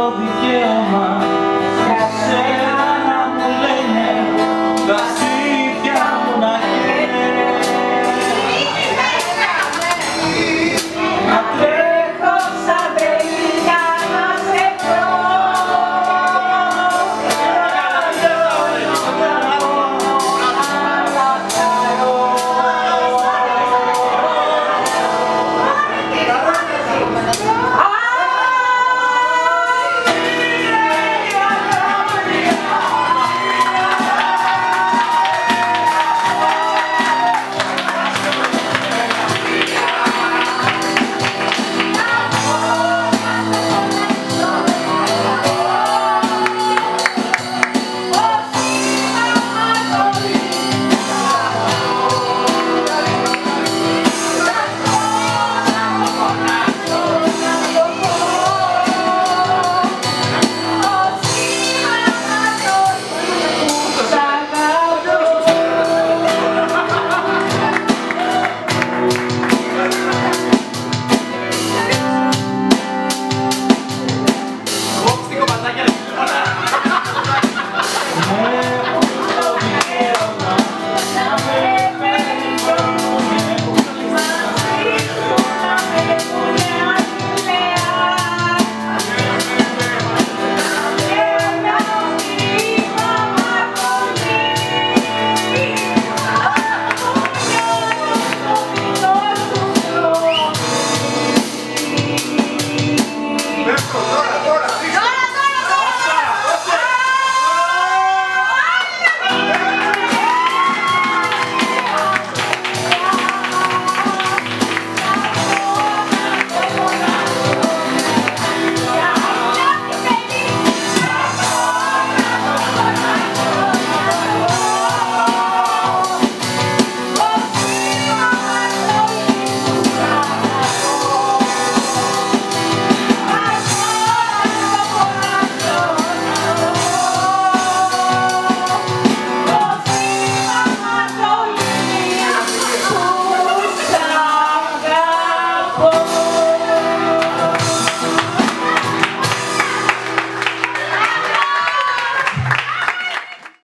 all the